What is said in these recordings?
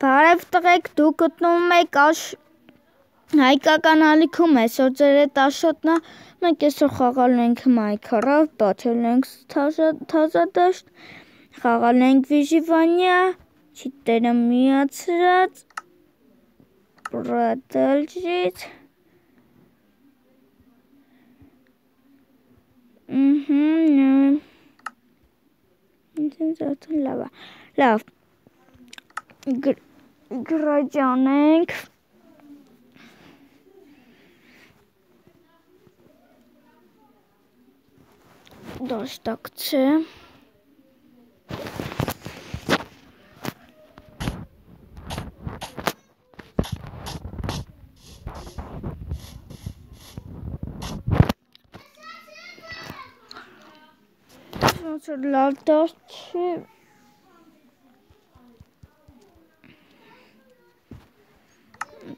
Բարև տղեկ, դուք գտնվում եք աշ հայկական ալիքում այսօր ձեր այդ աշոտնա մենք այսօր խաղալու ենք մայքարով, բացելու ենք թազադաշտ, խաղալու ենք վիժիվանյա, չիտերը միացրած, պրադալջից, ըհը, ինձ ինձ արդեն լավ է, լավ, Grodzionek. Dostok 3. Lotus 3.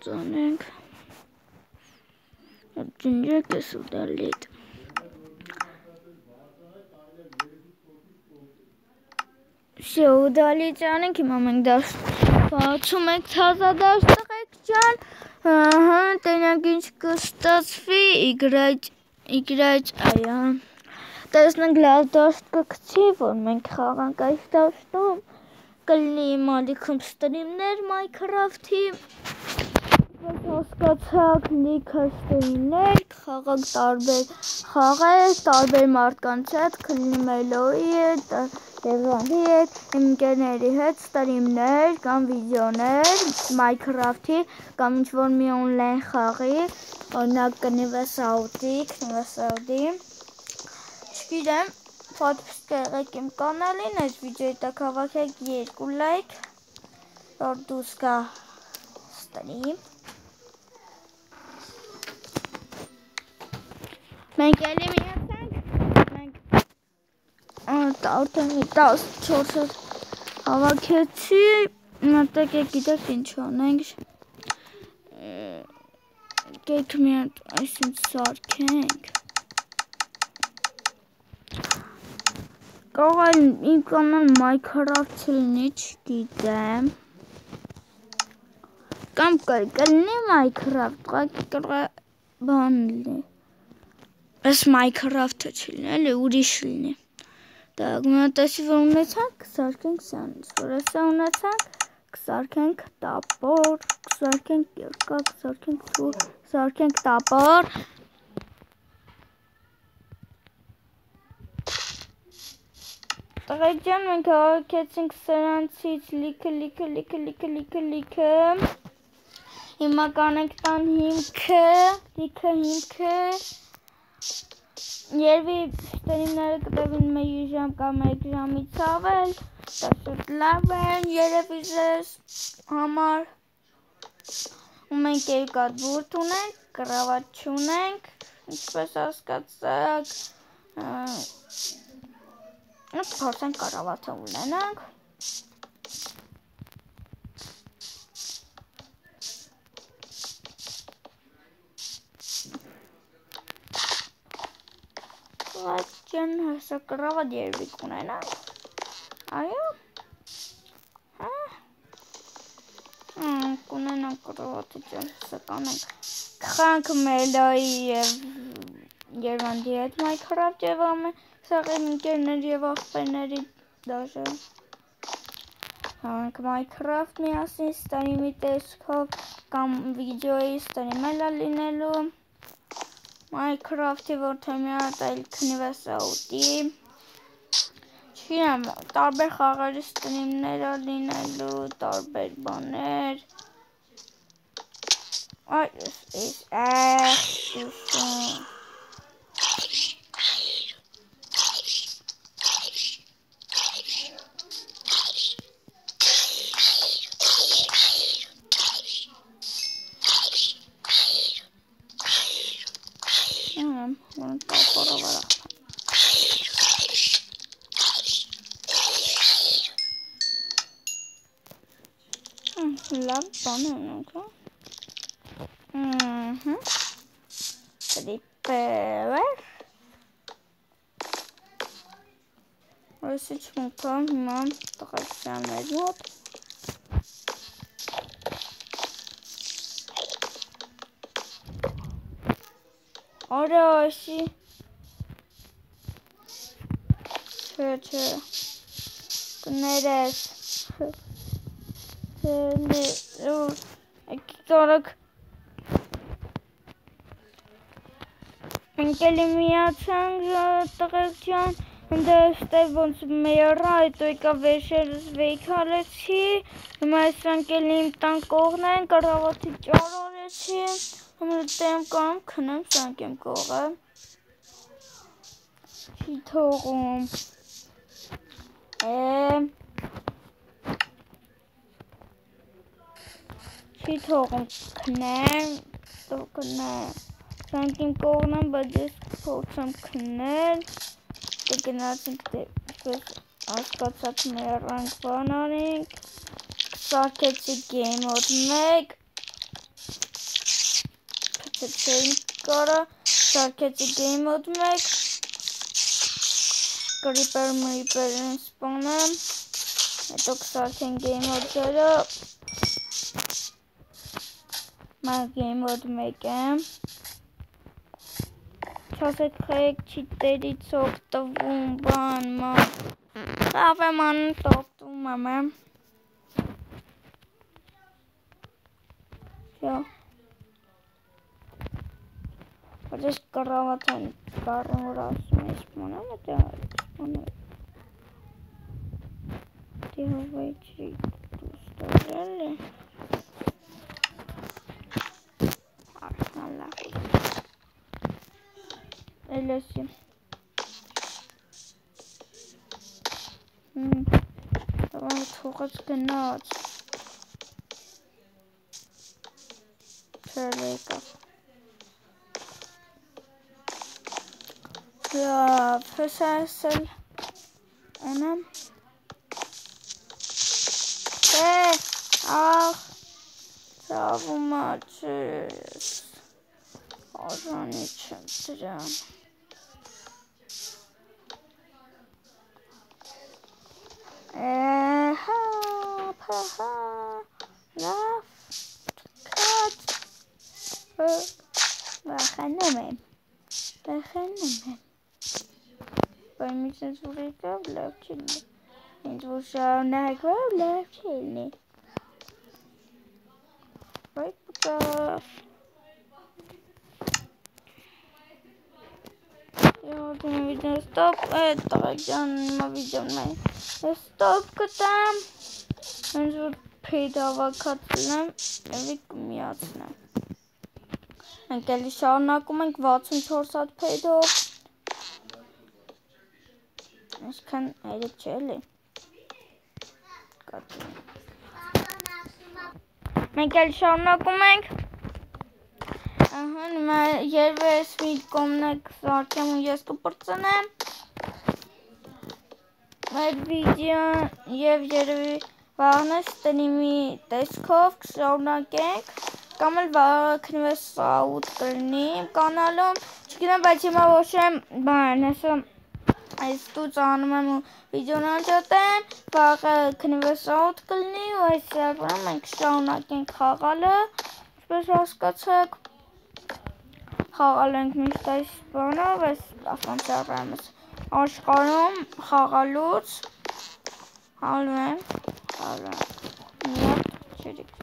կծանենք ջնջեք ես ուտալիտ Շե ուտալի ճանենք հիմա մենք դաշ բացում ենք թազա դաշ տղեկ ճան ահա տենանք ինչ կստացվի իգրաջ իգրաջ այա տեսնենք լավ դաշտ կգցի որ մենք խաղանք այս դաշտում կլինի մալիքում ստրիմներ Minecraft-ի Ոնց հասկացաք, լիքը ստույներ, խաղակ տարբեր խաղեր, տարբեր մարդկանց հետ, կլինի Մելոյի հետ, Եվանի հետ, իմ ընկերների հետ, ստրիմներ կամ վիդեոներ Minecraft-ի կամ ինչ-որ մի օնլայն խաղի, օրինակ կնիվե Saudi, կնիվե Saudi։ Չգիտեմ, պատվիստ եղեք իմ կանալին, այս վիդեոյի տակ հավաքեք 2 լայք, որ դուս կա ստրիմ։ Մենք էլի միացանք, մենք արդեն մի 14 հավաքեցի, մտեք եք գիտեք ինչ անենք, կեիք մի հատ այսինչ սարքենք, կարող է իմ կանան Minecraft չլինի, չգիտեմ, կամ կլինի Minecraft, կարող է բան լինի, Այս Minecraft-ը չի լինել, ուրիշ լինի։ Դա գնացի որ ունեցանք, սարքենք սանից, որ հեսա ունեցանք, կսարքենք տապոր, կսարքենք կերկա, կսարքենք թու, կսարքենք տապոր, Տղեջան մենք հավաքեցինք սրանցից լիքը լիքը լիքը լիքը լիքը լիքը Հիմա կանենք տան հիմքը, լիքը հիմքը Երևի ստրիմները կտևին մեկ ժամ կամ մեկ ժամից ավել, դա շատ լավ են երևի ձեզ համար։ Ու մենք երկար բուրդ ունենք, կրավատ չունենք, ինչպես հասկացաք, փորձենք կրավատը ունենանք։ ջան, հեսա կռավա երևի կունենա։ Այո։ Հա։ Հմ, կունենա կռավատը ջան, հեսա կանենք։ Խանք Մելոյի եւ Երվանդի հետ Minecraft եւ ամեն սաղ իմ ընկերների եւ աղբերների դաժե։ Հանք Minecraft միասին ստրիմի տեսքով կամ վիդեոյի ստրիմելա լինելու Minecraft-ի որ թե մի հատ այլ քնիվե սաուտի Չգիտեմ, տարբեր խաղերի ստրիմներ լինելու, տարբեր բաներ Այդ is echt love banana, okay? Mm-hmm. Prepare. Orası çünkü tamam. Takacağım mecbur. Արա, այսի Չէ, չէ Կներես Հելի Եկի կարակ էլի միացանք տղեկ ջան Դեստե ոնց մերա հետո եկա վերջերս վեյքալեցի Հիմա այսրանք էլի իմ տան կողն են կարավատի ճարարեցի Հիմա դեմ կամ քնեմ սրանք եմ կողը Չի թողում Է Չի թողում քնեմ Սրանք իմ կողն եմ, բայց ես փորձեմ քնել։ Դե գնացինք դե ինչպես հասկացաք մեռանք բան արինք։ Սարքեցի game mode 1։ Փչեցինք կարա, սարքեցի game mode 1։ Creeper Reaper-ին սպանեմ։ Հետո կսարքեն game mode 0։ Մա game mode 1 եմ չասեք խեք չիտերից օգտվում բան ման լավ եմ անում օգտվում եմ Բայց ես կռավաթան բառն որ ասում եմ սպանան է դա սպանը։ Դե հավայջի դուստորել է։ Արսնալա։ Էլեսի։ Հմ։ Դա թողած գնաց։ Չէ, եկավ։ the processor in them. They are so much also nicht schön zu ha, Uh ha. Pojmice człowieka wlewczyny. Więc muszalnego wlewczyny. Right, because... Ja, ten video stop. E, tak, ja ma video nie. Stop կտամ, հենց որ փեդավակացնեմ, եվիկ միացնեմ։ Մենք էլի շարունակում ենք 64 հատ փեդով։ Այսքան այլը չէ էլի։ Մենք էլի շարունակում ենք։ Ահա, հիմա երբ ես մի կոմնեք զարկեմ ու ես կպրծնեմ մեր վիդեոն եւ երևի վաղնը ստրիմի տեսքով կշարունակենք կամ էլ քնվես սաուտ կլինի կանալում չգիտեմ բայց հիմա ոչ եմ բան հեսա այս տուց անում եմ ու վիդեոն անջատեմ վաղը քնվես սաուտ կլինի ու այս սերվերում մենք շարունակենք խաղալը ինչպես հասկացեք խաղալ ենք միշտ այս բանով այս սերվերում աշխարհում խաղալուց հալում եմ հալում միատ չերիկ մարտակ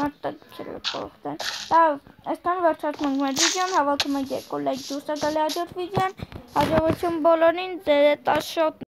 չերը կողտեն լավ այսքան վերջացնում մեր վիդեոն հավաքում եք երկու լայք դուրս է գալի հաջորդ վիդեոն հաջողություն բոլորին ձեր տաշոտ